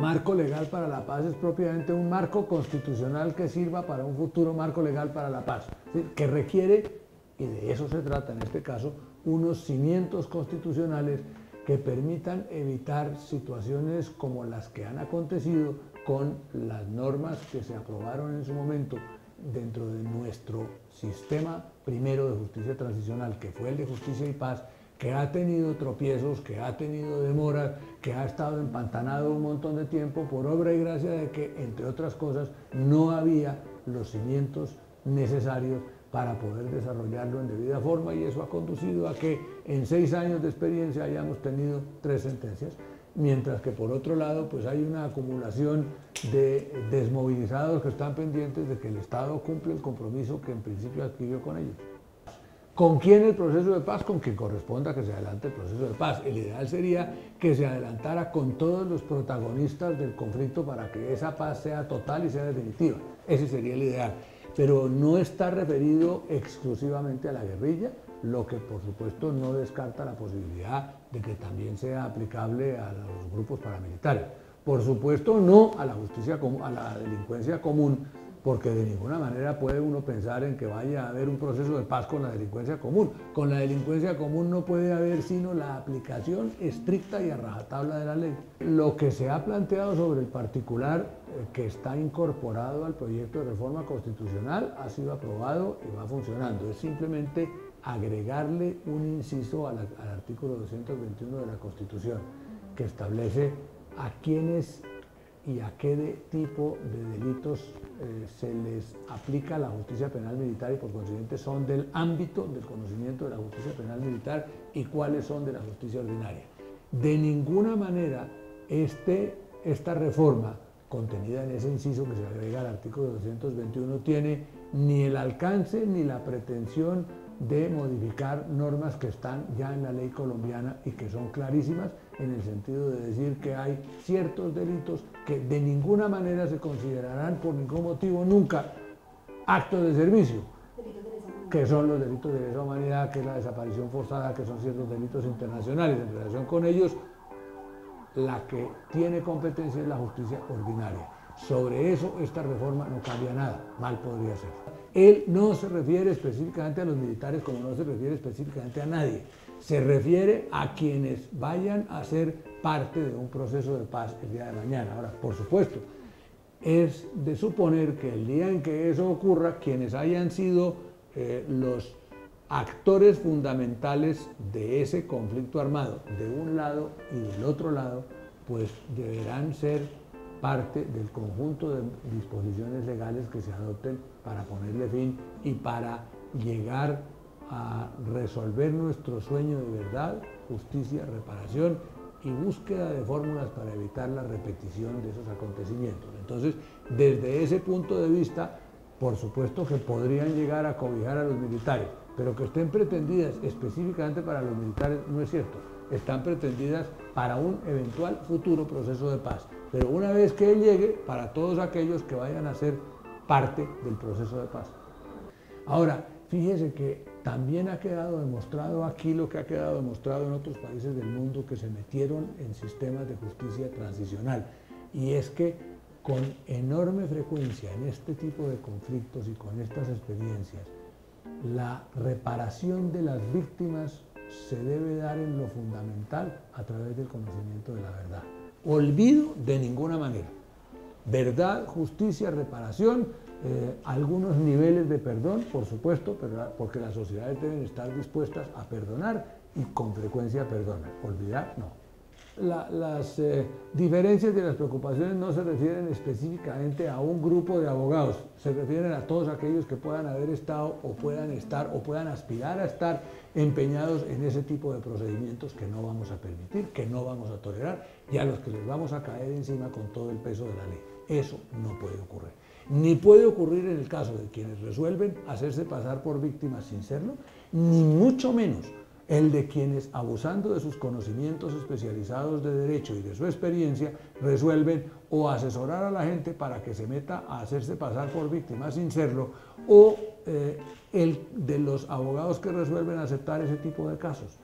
marco legal para la paz es propiamente un marco constitucional que sirva para un futuro marco legal para la paz, que requiere, y de eso se trata en este caso, unos cimientos constitucionales que permitan evitar situaciones como las que han acontecido con las normas que se aprobaron en su momento dentro de nuestro sistema primero de justicia transicional, que fue el de justicia y paz, que ha tenido tropiezos, que ha tenido demoras, que ha estado empantanado un montón de tiempo por obra y gracia de que, entre otras cosas, no había los cimientos necesarios para poder desarrollarlo en debida forma y eso ha conducido a que en seis años de experiencia hayamos tenido tres sentencias, mientras que por otro lado pues hay una acumulación de desmovilizados que están pendientes de que el Estado cumple el compromiso que en principio adquirió con ellos. ¿Con quién el proceso de paz? Con quien corresponda que se adelante el proceso de paz. El ideal sería que se adelantara con todos los protagonistas del conflicto para que esa paz sea total y sea definitiva. Ese sería el ideal. Pero no está referido exclusivamente a la guerrilla, lo que por supuesto no descarta la posibilidad de que también sea aplicable a los grupos paramilitares. Por supuesto no a la justicia, a la delincuencia común, porque de ninguna manera puede uno pensar en que vaya a haber un proceso de paz con la delincuencia común. Con la delincuencia común no puede haber sino la aplicación estricta y a rajatabla de la ley. Lo que se ha planteado sobre el particular eh, que está incorporado al proyecto de reforma constitucional ha sido aprobado y va funcionando. Es simplemente agregarle un inciso al, al artículo 221 de la Constitución que establece a quienes y a qué tipo de delitos eh, se les aplica la justicia penal militar y por consiguiente son del ámbito del conocimiento de la justicia penal militar y cuáles son de la justicia ordinaria. De ninguna manera este, esta reforma contenida en ese inciso que se agrega al artículo 221 tiene ni el alcance ni la pretensión de modificar normas que están ya en la ley colombiana y que son clarísimas en el sentido de decir que hay ciertos delitos que de ninguna manera se considerarán por ningún motivo nunca actos de servicio, que son los delitos de lesa humanidad, que es la desaparición forzada, que son ciertos delitos internacionales. En relación con ellos, la que tiene competencia es la justicia ordinaria. Sobre eso esta reforma no cambia nada, mal podría ser. Él no se refiere específicamente a los militares como no se refiere específicamente a nadie. Se refiere a quienes vayan a ser parte de un proceso de paz el día de mañana. Ahora, por supuesto, es de suponer que el día en que eso ocurra, quienes hayan sido eh, los actores fundamentales de ese conflicto armado, de un lado y del otro lado, pues deberán ser parte del conjunto de disposiciones legales que se adopten para ponerle fin y para llegar a resolver nuestro sueño de verdad, justicia, reparación y búsqueda de fórmulas para evitar la repetición de esos acontecimientos. Entonces, desde ese punto de vista, por supuesto que podrían llegar a cobijar a los militares, pero que estén pretendidas específicamente para los militares no es cierto. Están pretendidas para un eventual futuro proceso de paz. Pero una vez que él llegue, para todos aquellos que vayan a ser parte del proceso de paz. Ahora, fíjese que también ha quedado demostrado aquí lo que ha quedado demostrado en otros países del mundo que se metieron en sistemas de justicia transicional. Y es que con enorme frecuencia en este tipo de conflictos y con estas experiencias, la reparación de las víctimas se debe dar en lo fundamental a través del conocimiento de la verdad. Olvido de ninguna manera. Verdad, justicia, reparación, eh, algunos niveles de perdón, por supuesto, pero porque las sociedades deben estar dispuestas a perdonar y con frecuencia perdonar. Olvidar, no las eh, diferencias de las preocupaciones no se refieren específicamente a un grupo de abogados, se refieren a todos aquellos que puedan haber estado o puedan estar o puedan aspirar a estar empeñados en ese tipo de procedimientos que no vamos a permitir, que no vamos a tolerar y a los que les vamos a caer encima con todo el peso de la ley. Eso no puede ocurrir. Ni puede ocurrir en el caso de quienes resuelven hacerse pasar por víctimas sin serlo, ni mucho menos el de quienes, abusando de sus conocimientos especializados de derecho y de su experiencia, resuelven o asesorar a la gente para que se meta a hacerse pasar por víctima sin serlo, o eh, el de los abogados que resuelven aceptar ese tipo de casos.